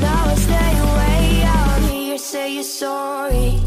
Now I stay away, I hear you say you're sorry.